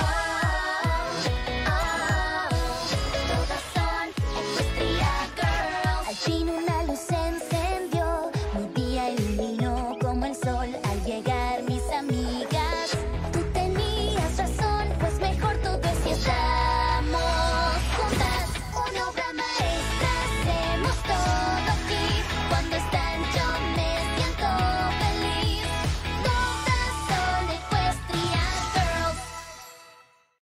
Oh, oh, oh. Al fin una luz